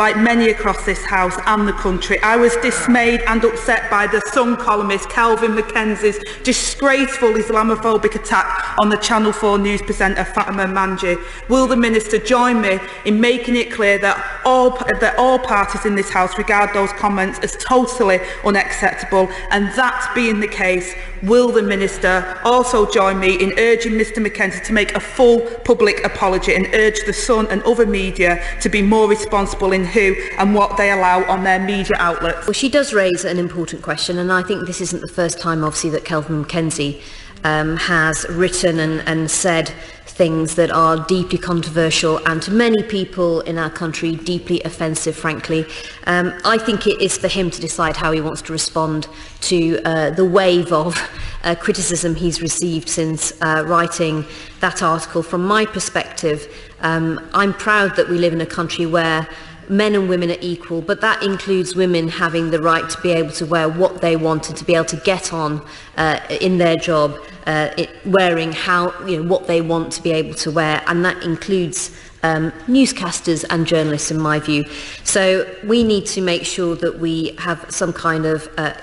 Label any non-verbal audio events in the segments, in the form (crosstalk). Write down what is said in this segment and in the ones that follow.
like many across this House and the country. I was dismayed and upset by the Sun columnist Kelvin Mackenzie's disgraceful Islamophobic attack on the Channel 4 news presenter Fatima Manji. Will the Minister join me in making it clear that all, that all parties in this House regard those comments as totally unacceptable and that being the case, will the Minister also join me in urging Mr Mackenzie to make a full public apology and urge the Sun and other media to be more responsible in who and what they allow on their media outlets? Well, she does raise an important question and I think this isn't the first time obviously that Kelvin Mackenzie um, has written and, and said things that are deeply controversial and to many people in our country deeply offensive, frankly. Um, I think it is for him to decide how he wants to respond to uh, the wave of (laughs) uh, criticism he's received since uh, writing that article. From my perspective, um, I'm proud that we live in a country where men and women are equal, but that includes women having the right to be able to wear what they want and to be able to get on uh, in their job, uh, it, wearing how you know what they want to be able to wear, and that includes um, newscasters and journalists, in my view. So we need to make sure that we have some kind of uh,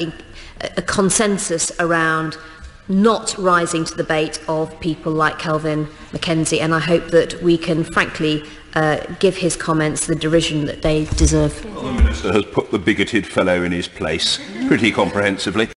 a consensus around not rising to the bait of people like Kelvin Mackenzie, and I hope that we can, frankly, uh, give his comments the derision that they deserve. Well, the Minister has put the bigoted fellow in his place pretty comprehensively.